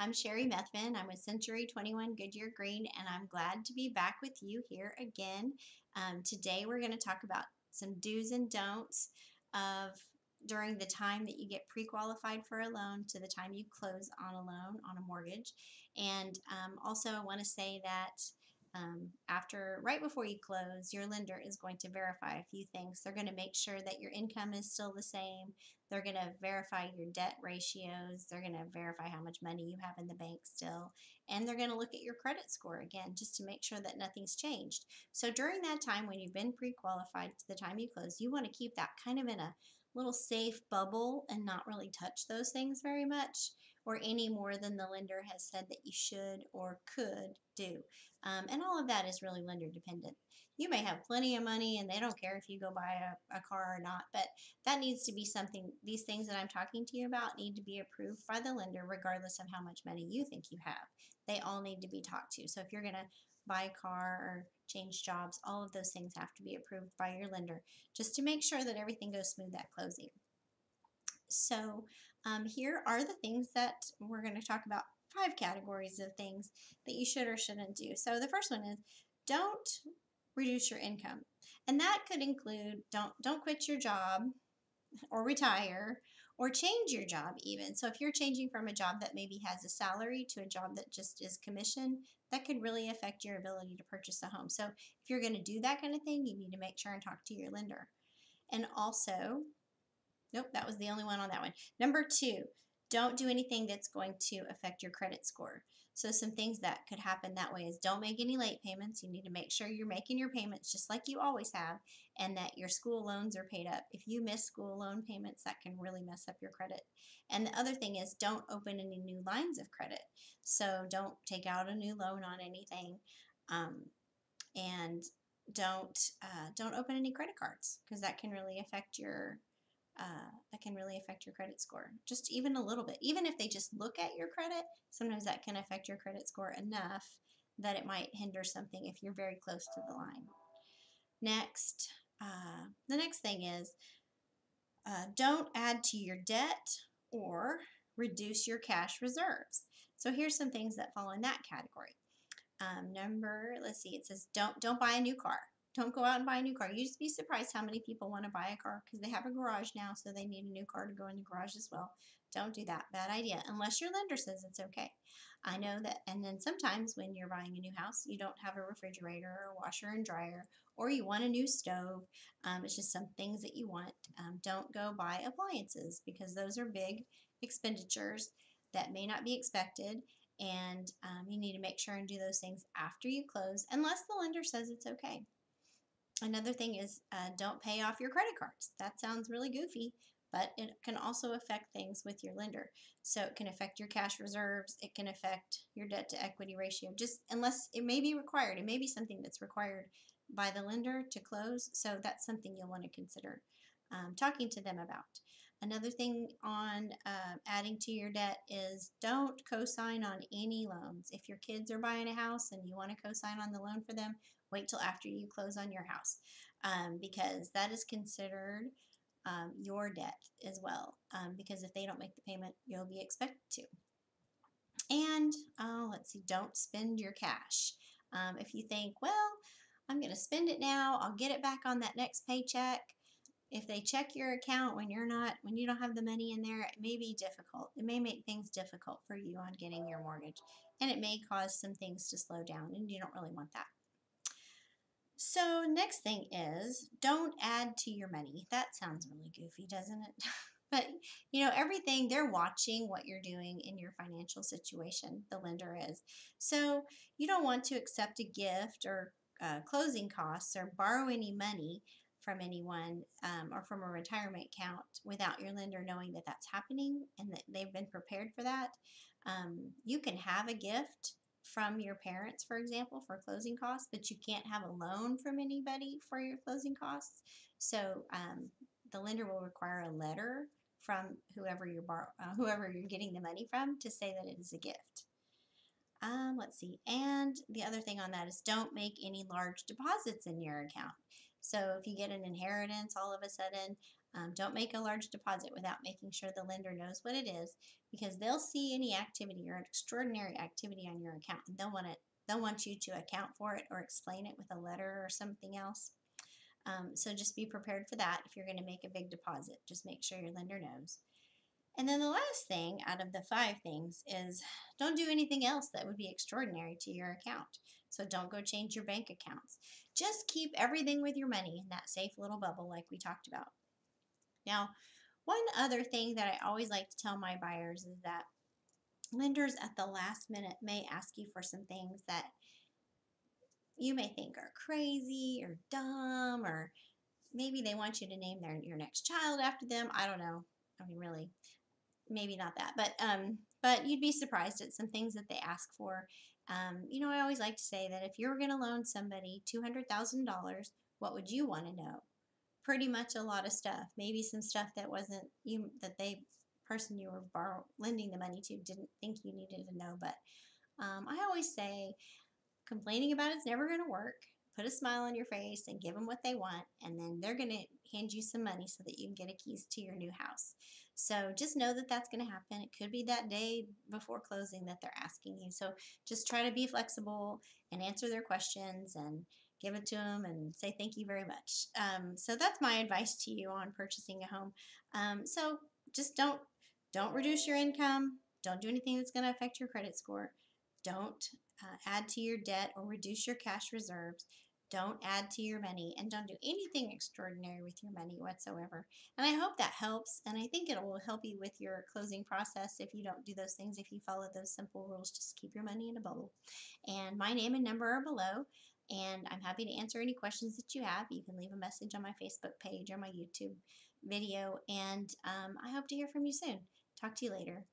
I'm Sherri Methvin. I'm with Century 21 Goodyear Green, and I'm glad to be back with you here again. Um, today, we're going to talk about some do's and don'ts of during the time that you get pre-qualified for a loan to the time you close on a loan on a mortgage. And um, also, I want to say that um, after right before you close, your lender is going to verify a few things. They're going to make sure that your income is still the same. They're going to verify your debt ratios. They're going to verify how much money you have in the bank still. And they're going to look at your credit score again just to make sure that nothing's changed. So during that time when you've been pre-qualified to the time you close, you want to keep that kind of in a little safe bubble and not really touch those things very much or any more than the lender has said that you should or could do. Um, and all of that is really lender dependent. You may have plenty of money and they don't care if you go buy a, a car or not, but that needs to be something, these things that I'm talking to you about need to be approved by the lender regardless of how much money you think you have. They all need to be talked to. So if you're going to buy a car or change jobs, all of those things have to be approved by your lender just to make sure that everything goes smooth at closing. So um, here are the things that we're going to talk about five categories of things that you should or shouldn't do. So the first one is don't reduce your income. And that could include don't don't quit your job or retire or change your job even. So if you're changing from a job that maybe has a salary to a job that just is commission, that could really affect your ability to purchase a home. So if you're going to do that kind of thing, you need to make sure and talk to your lender. And also, nope, that was the only one on that one. Number two, don't do anything that's going to affect your credit score. So some things that could happen that way is don't make any late payments. You need to make sure you're making your payments just like you always have and that your school loans are paid up. If you miss school loan payments, that can really mess up your credit. And the other thing is don't open any new lines of credit. So don't take out a new loan on anything. Um, and don't uh, don't open any credit cards because that can really affect your uh, that can really affect your credit score. Just even a little bit. Even if they just look at your credit, sometimes that can affect your credit score enough that it might hinder something if you're very close to the line. Next, uh, the next thing is uh, don't add to your debt or reduce your cash reserves. So here's some things that fall in that category. Um, number, let's see, it says don't don't buy a new car. Don't go out and buy a new car. You just be surprised how many people want to buy a car because they have a garage now, so they need a new car to go in the garage as well. Don't do that. Bad idea. Unless your lender says it's okay. I know that. And then sometimes when you're buying a new house, you don't have a refrigerator or washer and dryer, or you want a new stove. Um, it's just some things that you want. Um, don't go buy appliances because those are big expenditures that may not be expected and um, you need to make sure and do those things after you close unless the lender says it's okay. Another thing is uh, don't pay off your credit cards. That sounds really goofy, but it can also affect things with your lender. So it can affect your cash reserves. It can affect your debt to equity ratio, just unless it may be required. It may be something that's required by the lender to close. So that's something you'll want to consider um, talking to them about. Another thing on uh, adding to your debt is don't co-sign on any loans. If your kids are buying a house and you want to co-sign on the loan for them, wait till after you close on your house um, because that is considered um, your debt as well um, because if they don't make the payment, you'll be expected to. And uh, let's see, don't spend your cash. Um, if you think, well, I'm going to spend it now, I'll get it back on that next paycheck. If they check your account when you're not, when you don't have the money in there, it may be difficult. It may make things difficult for you on getting your mortgage. And it may cause some things to slow down, and you don't really want that. So next thing is don't add to your money. That sounds really goofy, doesn't it? but you know, everything they're watching what you're doing in your financial situation, the lender is. So you don't want to accept a gift or uh, closing costs or borrow any money from anyone um, or from a retirement account without your lender knowing that that's happening and that they've been prepared for that. Um, you can have a gift from your parents, for example, for closing costs, but you can't have a loan from anybody for your closing costs. So um, the lender will require a letter from whoever you're bar- uh, whoever you're getting the money from to say that it is a gift. Um, let's see. And the other thing on that is don't make any large deposits in your account. So if you get an inheritance all of a sudden, Um, don't make a large deposit without making sure the lender knows what it is because they'll see any activity or extraordinary activity on your account and they'll want it they'll want you to account for it or explain it with a letter or something else. Um, so just be prepared for that if you're going to make a big deposit. Just make sure your lender knows. And then the last thing out of the five things is don't do anything else that would be extraordinary to your account. So don't go change your bank accounts. Just keep everything with your money in that safe little bubble like we talked about. Now, one other thing that I always like to tell my buyers is that lenders at the last minute may ask you for some things that you may think are crazy or dumb or maybe they want you to name their your next child after them. I don't know. I mean really maybe not that, but um, but you'd be surprised at some things that they ask for. Um, you know, I always like to say that if you were going to loan somebody two hundred thousand dollars, what would you want to know? Pretty much a lot of stuff. Maybe some stuff that wasn't you that they person you were borrow, lending the money to didn't think you needed to know. But um, I always say complaining about it's never going to work put a smile on your face and give them what they want and then they're going to hand you some money so that you can get a keys to your new house so just know that that's going to happen it could be that day before closing that they're asking you so just try to be flexible and answer their questions and give it to them and say thank you very much um, so that's my advice to you on purchasing a home um, so just don't don't reduce your income don't do anything that's going to affect your credit score don't uh, add to your debt or reduce your cash reserves don't add to your money and don't do anything extraordinary with your money whatsoever. And I hope that helps. And I think it will help you with your closing process if you don't do those things. If you follow those simple rules, just keep your money in a bubble. And my name and number are below. And I'm happy to answer any questions that you have. You can leave a message on my Facebook page or my YouTube video. And um, I hope to hear from you soon. Talk to you later.